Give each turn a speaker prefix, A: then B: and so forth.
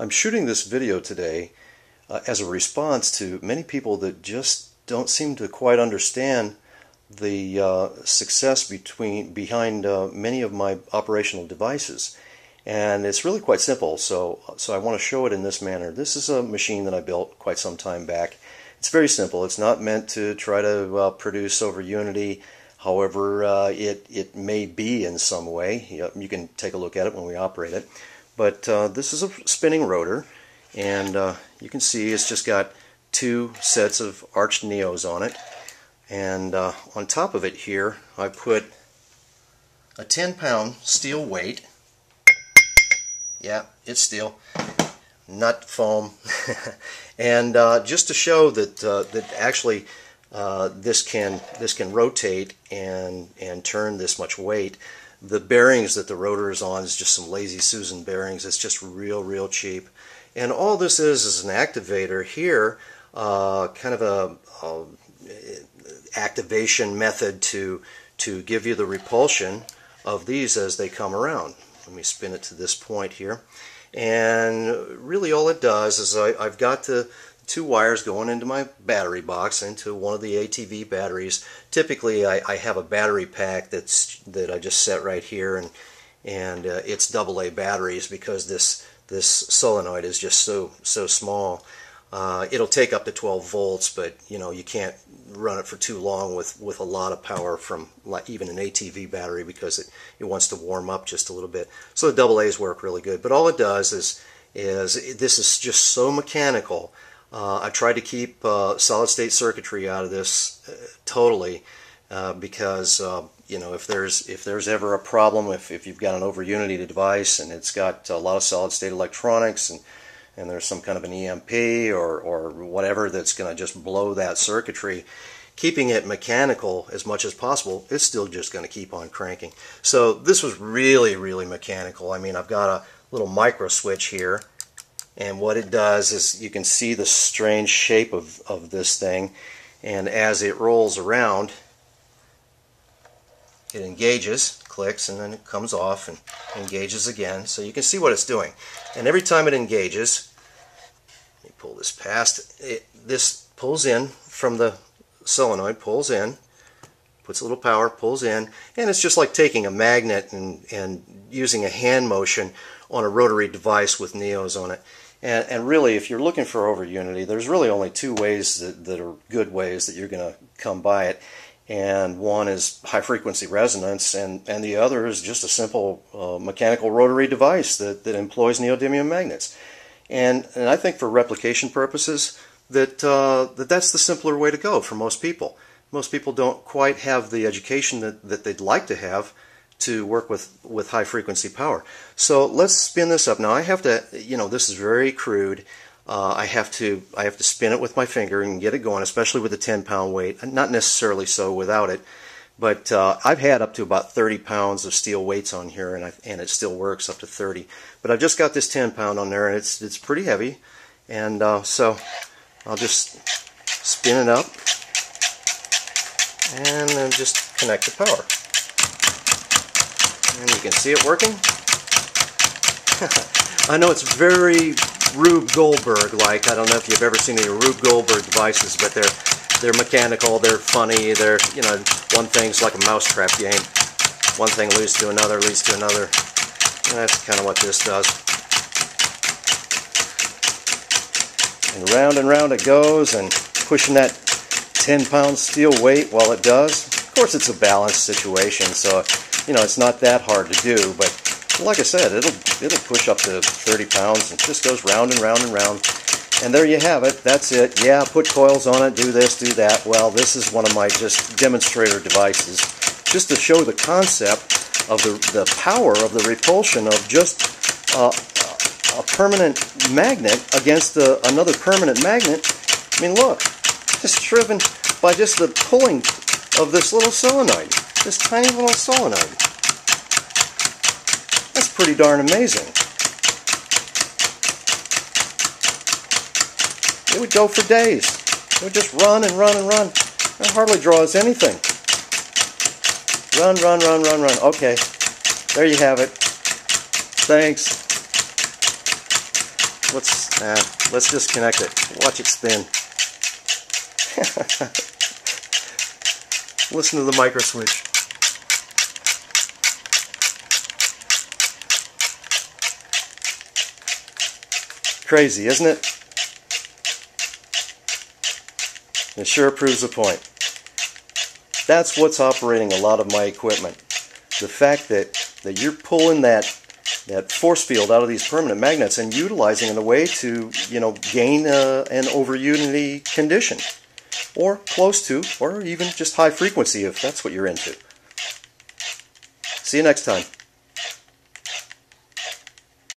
A: I'm shooting this video today uh, as a response to many people that just don't seem to quite understand the uh, success between behind uh, many of my operational devices. And it's really quite simple, so, so I want to show it in this manner. This is a machine that I built quite some time back. It's very simple. It's not meant to try to uh, produce over Unity. However, uh, it, it may be in some way. You, you, can take a look at it when we operate it. But uh, this is a spinning rotor, and uh, you can see it's just got two sets of arched neos on it. And uh, on top of it here, I put a 10 pound steel weight. Yeah, it's steel. Nut foam. and uh, just to show that uh, that actually uh, this can this can rotate and and turn this much weight. The bearings that the rotor is on is just some lazy Susan bearings. It's just real real cheap. And all this is is an activator here, uh, kind of a, a activation method to to give you the repulsion of these as they come around. Let me spin it to this point here. And really all it does is I, have got the two wires going into my battery box into one of the ATV batteries. Typically I, I have a battery pack that's that I just set right here and and uh, it's double A batteries because this this solenoid is just so so small. Uh, it'll take up to 12 volts, but you know you can't run it for too long with, with a lot of power from like even an ATV battery because it, it wants to warm up just a little bit. So the double A's work really good. But all it does is is this is just so mechanical. Uh, I tried to keep uh, solid state circuitry out of this uh, totally uh, because uh, you know if there's if there's ever a problem if, if you've got an over unity device and it's got a lot of solid state electronics and and there's some kind of an EMP or, or whatever that's going to just blow that circuitry, keeping it mechanical as much as possible, it's still just going to keep on cranking. So this was really, really mechanical. I mean, I've got a little micro switch here, and what it does is you can see the strange shape of, of this thing, and as it rolls around, it engages, clicks, and then it comes off and engages again. So you can see what it's doing. And every time it engages, pull this past. It, this pulls in from the solenoid, pulls in, puts a little power, pulls in, and it's just like taking a magnet and, and using a hand motion on a rotary device with neos on it. And, and really, if you're looking for over unity, there's really only two ways that, that are good ways that you're going to come by it. And one is high frequency resonance, and, and the other is just a simple uh, mechanical rotary device that, that employs neodymium magnets. And, and I think for replication purposes, that, uh, that that's the simpler way to go for most people. Most people don't quite have the education that, that they'd like to have to work with, with high frequency power. So let's spin this up. Now I have to, you know, this is very crude. Uh, I have to I have to spin it with my finger and get it going, especially with a 10 pound weight. Not necessarily so without it. But uh, I've had up to about 30 pounds of steel weights on here, and, I, and it still works up to 30. But I've just got this 10 pound on there, and it's it's pretty heavy. And uh, so I'll just spin it up, and then just connect the power. And you can see it working. I know it's very Rube Goldberg-like. I don't know if you've ever seen any Rube Goldberg devices, but they're they're mechanical, they're funny, they're, you know, one thing's like a mousetrap game. One thing leads to another, leads to another. And that's kind of what this does. And round and round it goes, and pushing that 10 pound steel weight while it does. Of course, it's a balanced situation, so, you know, it's not that hard to do, but like I said, it'll, it'll push up to 30 pounds and just goes round and round and round. And there you have it. That's it. Yeah, put coils on it, do this, do that. Well, this is one of my just demonstrator devices just to show the concept of the, the power of the repulsion of just uh, a permanent magnet against a, another permanent magnet. I mean, look, just driven by just the pulling of this little solenoid, this tiny little solenoid. That's pretty darn amazing. It would go for days. It would just run and run and run. It hardly draws anything. Run, run, run, run, run. Okay. There you have it. Thanks. let's uh, let's disconnect it. Watch it spin. Listen to the micro switch. Crazy, isn't it? It sure proves the point. That's what's operating a lot of my equipment. The fact that, that you're pulling that that force field out of these permanent magnets and utilizing in a way to, you know, gain uh, an over unity condition or close to, or even just high frequency if that's what you're into. See you next time.